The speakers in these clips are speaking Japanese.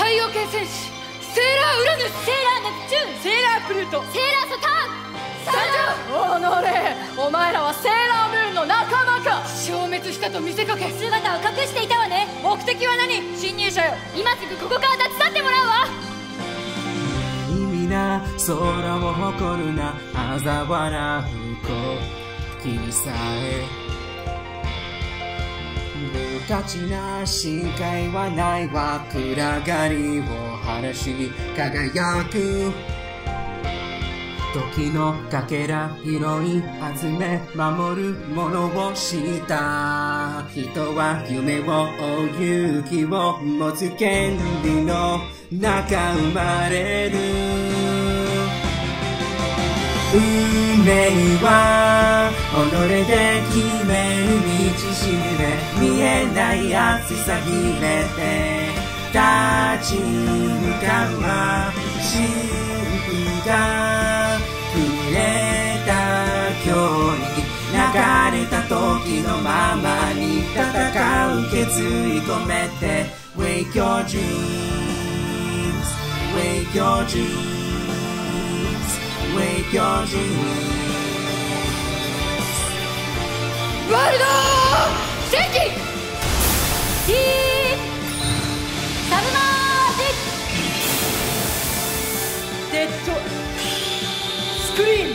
系戦士セーラーウラヌスセーラーネプチューン。セーラープルート。セーラーサターン。参上おのれ。お前らはセーラームーンの仲間か。消滅したと見せかけ。姿を隠していたわね。目的は何？侵入者よ。今すぐここから立ち去ってもらうわ。意味な空を誇るな。嘲笑う時さえ無価値な深海はないわ暗がりを晴らし輝く。時のかけら拾い集め守るものをした。人は夢を追う勇気を持つ権利の中生まれる。運命は己で決める道しるべ見えない熱さ秘めて立ち向かうは神秘が触れた距離流れた時のままに戦う決意込めて Wake your dreams Wake your dreams. Wake your dreams World Shaking Deep Submerge Dead Scream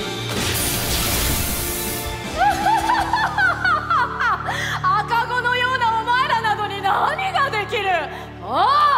赤子のようなお前らなどに何ができる？おい